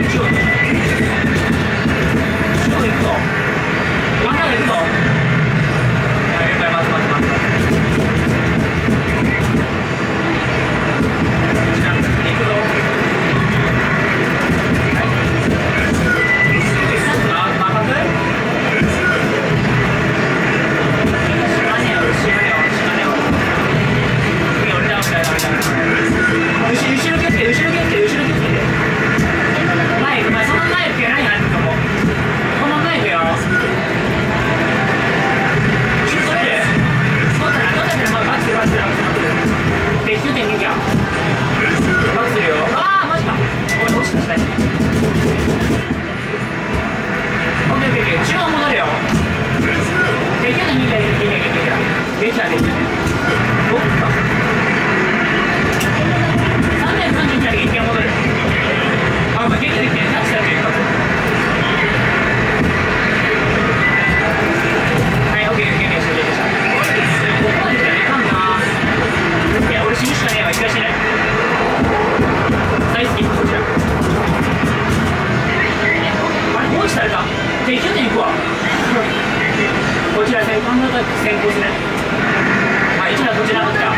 Thank you. じゃあいくわ、こちら先行先行ですねはいこちらこちら